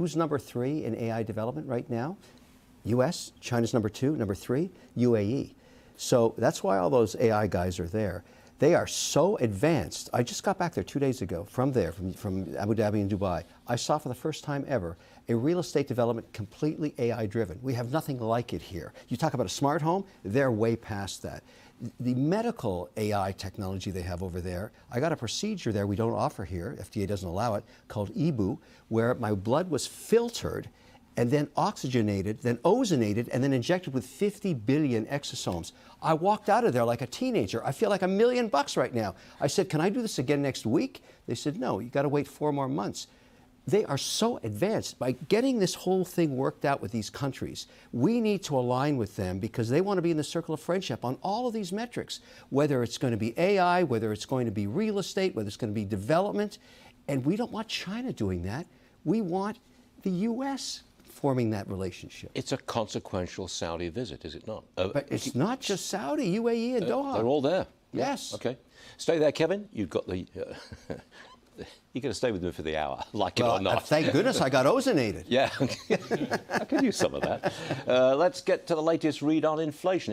who's number three in AI development right now? US, China's number two, number three, UAE. So that's why all those AI guys are there. They are so advanced. I just got back there two days ago from there, from, from Abu Dhabi and Dubai. I saw for the first time ever a real estate development completely AI driven. We have nothing like it here. You talk about a smart home, they're way past that. The medical AI technology they have over there, I got a procedure there we don't offer here, FDA doesn't allow it, called EBOO, where my blood was filtered and then oxygenated, then ozonated, and then injected with 50 billion exosomes. I walked out of there like a teenager. I feel like a million bucks right now. I said, Can I do this again next week? They said, No, you got to wait four more months. They are so advanced. By getting this whole thing worked out with these countries, we need to align with them because they want to be in the circle of friendship on all of these metrics, whether it's going to be AI, whether it's going to be real estate, whether it's going to be development. And we don't want China doing that. We want the U.S forming that relationship. It's a consequential Saudi visit, is it not? Uh, but it's not just Saudi, UAE, and uh, Doha. They're all there. Yes. Okay. Stay there, Kevin. You've got the. Uh, you're going to stay with me for the hour, like well, it or not. Thank goodness I got ozonated. yeah, I could use some of that. Uh, let's get to the latest read on inflation.